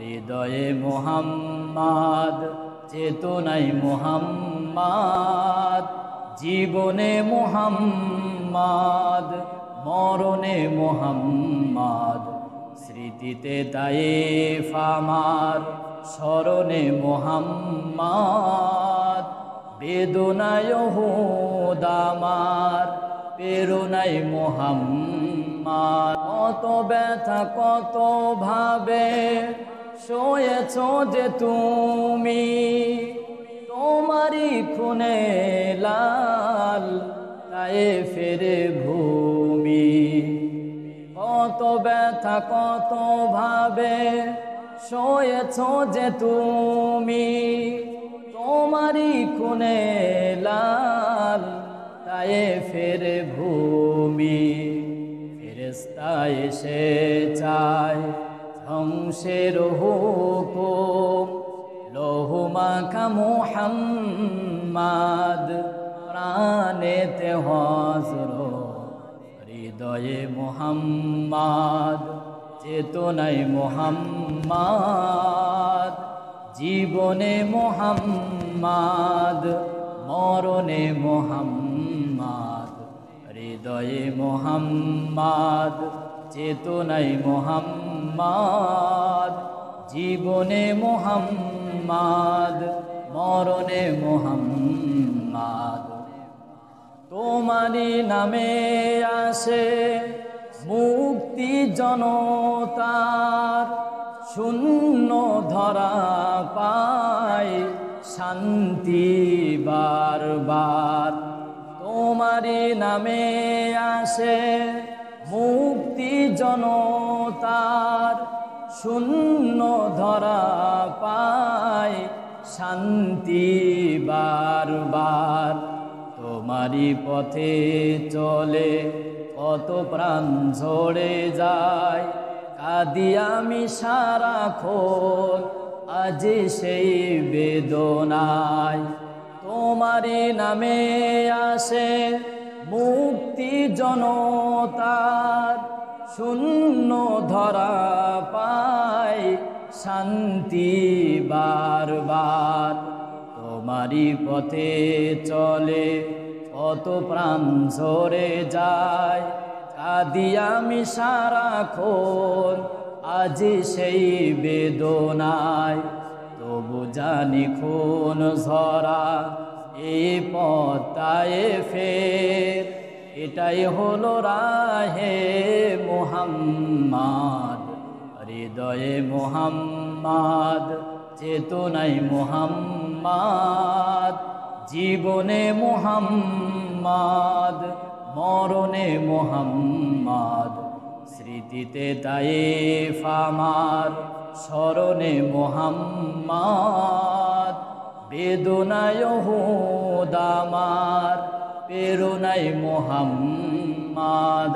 হৃদয়ে মোহাম্মদ চেতনাই মোহাম্মদ, জীবনে মোহাম্মদ, মরণে মোহাম্মদ, স্মৃতিতে তাইফ আমার, স্মরণে মোহাম্মদ, বেদনায় দামার প্রেরণাই মোহাম্মদ। কত ব্যথা, কত ভাবে শোয়েছ যে তুমি, তোমারই খুনে লাল তাই ফেরে ভূমি। কত ব্যথা, কত ভাবে শোয়েছ যে তুমি, তোমারই খুনে লাল তাই ফেরে ভূমি। ফেরেস্তা এসে চায় ধ্বংসের হুকুম। লহুমাখা মোহাম্মাদ প্রাণেতে হজর হৃদয়ে মোহাম্মদ, চেতনায় মোহাম্মদ, জীবনে মোহাম্মদ, মরণে মোহাম্মদ, হৃদয়ে মোহাম্মদ। চেতনায় মোহাম্মদ, জীবনে মোহাম্মদ, মরণে মোহাম্মদ। তোমারি নামে আসে মুক্তি জনতার, শূন্য ধরা পায় শান্তি বারবার। তোমারি নামে আসে জনতার শূন্য ধরা পায় শান্তি বারবার। তোমারি পথে চলে কত প্রাণ ঝরে যায়। কাদি আমি সারাক্ষণ আজ সেই বেদনায়। তোমারি নামে আসে মুক্তি জনতার শূন্য ধরা পায় শান্তি বারবার। তোমারি পথে চলে কত প্রাণ ঝরে যায়। কাদি আমি সারা সারাক্ষণ, আজ সেই বেদনায়। তবু জানি খুন ঝরা, এই পতায় ফের এটাই হলো রাহে মোহাম্মদ। হৃদয়ে মোহাম্মদ চেতনাই মোহাম্মদ, জীবনে মোহাম্মদ, মরণে মোহাম্মদ, স্মৃতিতে তাইফ আমার, স্মরণে মোহাম্মদ, বেদনায় দামার প্রেরণায় মোহাম্মদ।